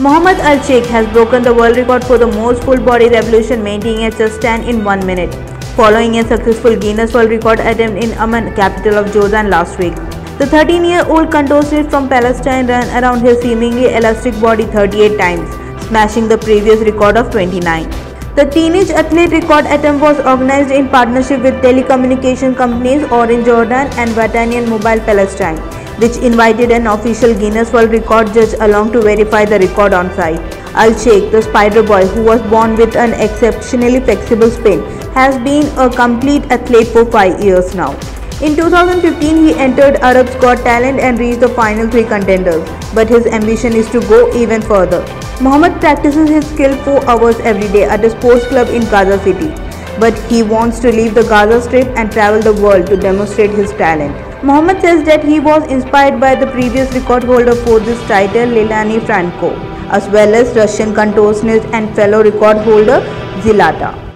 Mohammad Al Sheikh has broken the world record for the most full body revolution, maintaining a chest stand in one minute, following a successful Guinness World Record attempt in Amman, capital of Jordan, last week. The 13 year old contortionist from Palestine ran around his seemingly elastic body 38 times, smashing the previous record of 29. The teenage athlete record attempt was organized in partnership with telecommunication companies Orange Jordan and Wataniya Mobile Palestine which invited an official Guinness World Record judge along to verify the record on site. Al Sheikh, the Spider Boy, who was born with an exceptionally flexible spin, has been a complete athlete for five years now. In 2015, he entered Arab's Got Talent and reached the final three contenders, but his ambition is to go even further. Mohammed practices his skill 4 hours every day at a sports club in Gaza City, but he wants to leave the Gaza Strip and travel the world to demonstrate his talent. Mohammed says that he was inspired by the previous record holder for this title, Leilani Franco, as well as Russian contortionist and fellow record holder Zlata.